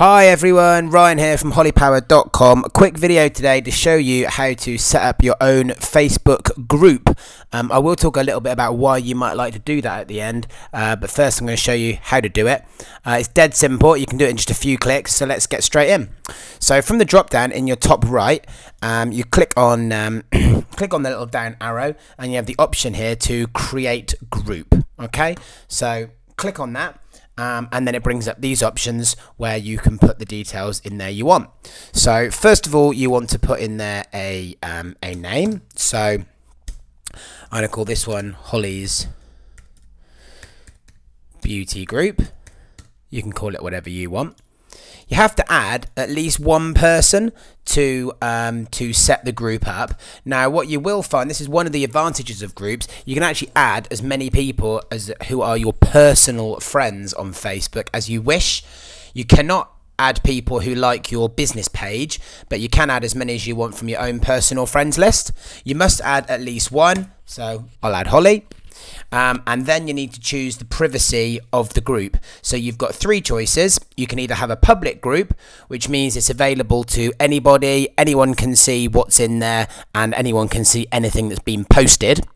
Hi everyone, Ryan here from hollypower.com. A quick video today to show you how to set up your own Facebook group. Um, I will talk a little bit about why you might like to do that at the end, uh, but first I'm going to show you how to do it. Uh, it's dead simple, you can do it in just a few clicks, so let's get straight in. So from the drop down in your top right, um, you click on, um, click on the little down arrow and you have the option here to create group. Okay, so click on that um, and then it brings up these options where you can put the details in there you want. So first of all, you want to put in there a, um, a name. So I'm going to call this one Holly's Beauty Group. You can call it whatever you want you have to add at least one person to um, to set the group up. Now, what you will find, this is one of the advantages of groups, you can actually add as many people as who are your personal friends on Facebook as you wish. You cannot add people who like your business page, but you can add as many as you want from your own personal friends list. You must add at least one, so I'll add Holly. Um, and then you need to choose the privacy of the group. So you've got three choices. You can either have a public group, which means it's available to anybody, anyone can see what's in there, and anyone can see anything that's been posted.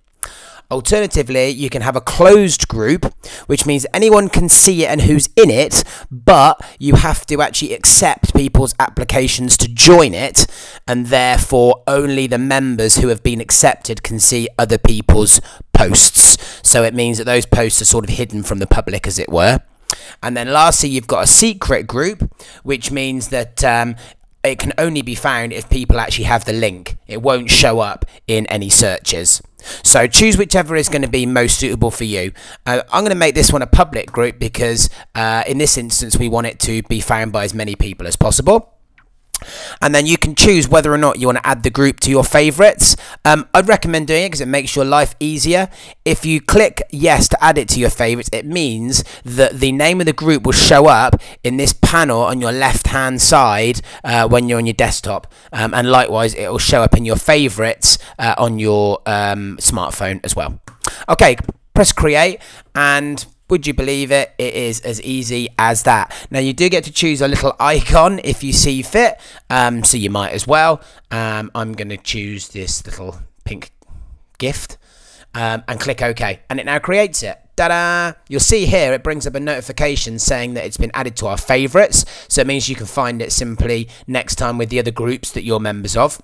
Alternatively, you can have a closed group, which means anyone can see it and who's in it, but you have to actually accept people's applications to join it, and therefore only the members who have been accepted can see other people's posts. So it means that those posts are sort of hidden from the public, as it were. And then lastly, you've got a secret group, which means that um, it can only be found if people actually have the link. It won't show up in any searches. So choose whichever is going to be most suitable for you. Uh, I'm going to make this one a public group because uh, in this instance we want it to be found by as many people as possible and then you can choose whether or not you want to add the group to your favorites. Um, I'd recommend doing it because it makes your life easier. If you click yes to add it to your favorites, it means that the name of the group will show up in this panel on your left hand side uh, when you're on your desktop, um, and likewise it will show up in your favorites uh, on your um, smartphone as well. Okay, press create and would you believe it? It is as easy as that. Now you do get to choose a little icon if you see fit, um, so you might as well. Um, I'm going to choose this little pink gift um, and click OK, and it now creates it. Ta-da! You'll see here it brings up a notification saying that it's been added to our favourites, so it means you can find it simply next time with the other groups that you're members of.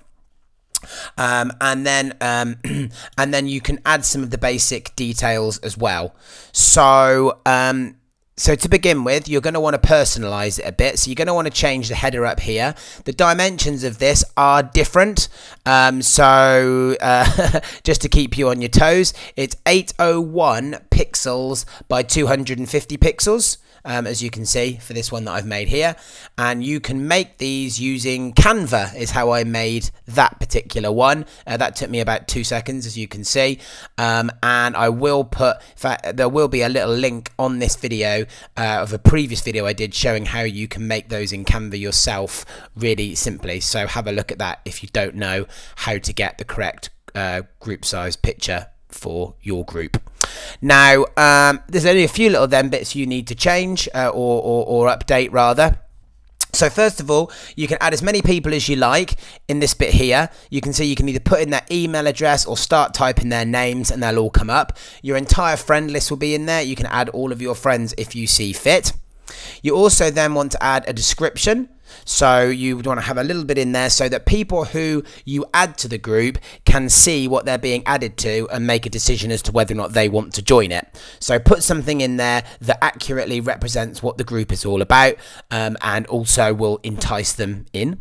Um, and then um, and then you can add some of the basic details as well. So um, so to begin with, you're going to want to personalize it a bit. So you're going to want to change the header up here. The dimensions of this are different. Um, so uh, just to keep you on your toes, it's 801 pixels by 250 pixels um, as you can see for this one that I've made here. And you can make these using Canva is how I made that particular one. Uh, that took me about two seconds as you can see. Um, and I will put, in fact, there will be a little link on this video uh, of a previous video I did showing how you can make those in Canva yourself really simply. So have a look at that if you don't know how to get the correct uh, group size picture for your group. Now, um, there's only a few little then bits you need to change uh, or, or, or update rather. So first of all, you can add as many people as you like in this bit here. You can see you can either put in their email address or start typing their names and they'll all come up. Your entire friend list will be in there. You can add all of your friends if you see fit. You also then want to add a description. So you would want to have a little bit in there so that people who you add to the group can see what they're being added to and make a decision as to whether or not they want to join it. So put something in there that accurately represents what the group is all about um, and also will entice them in.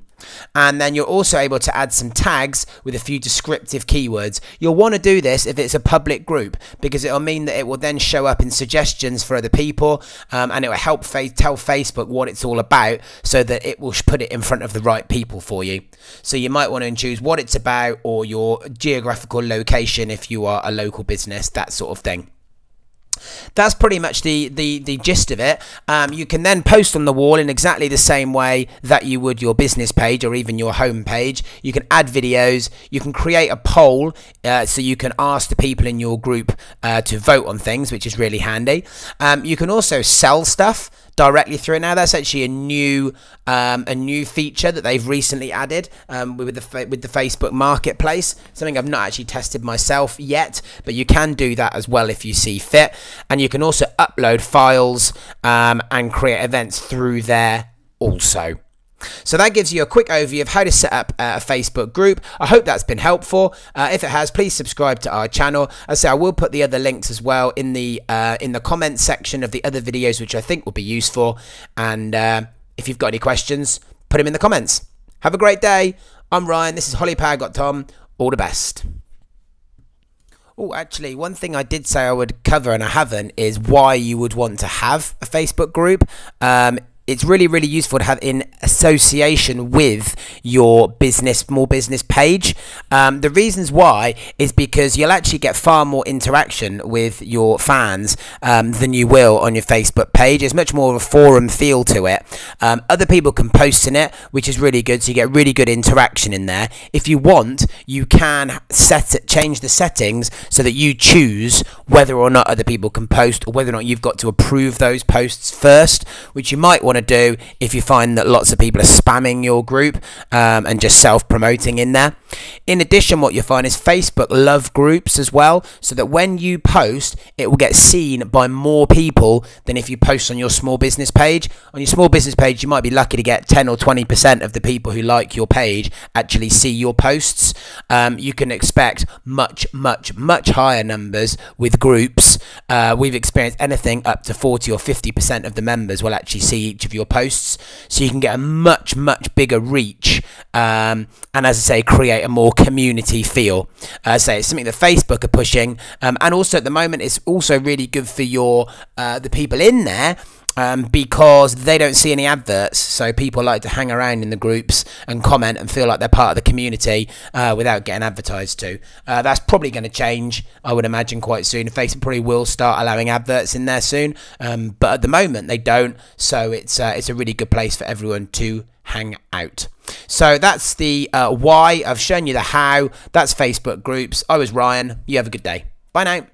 And then you're also able to add some tags with a few descriptive keywords. You'll want to do this if it's a public group because it'll mean that it will then show up in suggestions for other people um, and it will help tell Facebook what it's all about so that it will put it in front of the right people for you. So you might want to choose what it's about or your geographical location if you are a local business, that sort of thing that's pretty much the, the, the gist of it. Um, you can then post on the wall in exactly the same way that you would your business page or even your home page. You can add videos. You can create a poll uh, so you can ask the people in your group uh, to vote on things, which is really handy. Um, you can also sell stuff directly through it now. That's actually a new um, a new feature that they've recently added um, with the with the Facebook Marketplace. Something I've not actually tested myself yet, but you can do that as well if you see fit, and you can also upload files um, and create events through there also. So that gives you a quick overview of how to set up a Facebook group. I hope that's been helpful. Uh, if it has, please subscribe to our channel. As I say, I will put the other links as well in the uh, in the comments section of the other videos, which I think will be useful. And uh, if you've got any questions, put them in the comments. Have a great day. I'm Ryan. This is HollyPower.com. All the best. Oh, actually, one thing I did say I would cover and I haven't is why you would want to have a Facebook group. Um, it's really really useful to have in association with your business small business page. Um, the reasons why is because you'll actually get far more interaction with your fans um, than you will on your facebook page. It's much more of a forum feel to it. Um, other people can post in it which is really good so you get really good interaction in there. If you want you can set it change the settings so that you choose whether or not other people can post or whether or not you've got to approve those posts first which you might want to to do if you find that lots of people are spamming your group um, and just self promoting in there. In addition, what you'll find is Facebook love groups as well, so that when you post, it will get seen by more people than if you post on your small business page. On your small business page, you might be lucky to get 10 or 20% of the people who like your page actually see your posts. Um, you can expect much, much, much higher numbers with groups. Uh, we've experienced anything up to 40 or 50% of the members will actually see each of your posts, so you can get a much, much bigger reach. Um, and as I say, create a more community feel. Uh, so it's something that Facebook are pushing, um, and also at the moment, it's also really good for your uh, the people in there um, because they don't see any adverts. So people like to hang around in the groups and comment and feel like they're part of the community uh, without getting advertised to. Uh, that's probably going to change, I would imagine, quite soon. Facebook probably will start allowing adverts in there soon, um, but at the moment they don't. So it's uh, it's a really good place for everyone to hang out. So that's the uh, why. I've shown you the how. That's Facebook groups. I was Ryan. You have a good day. Bye now.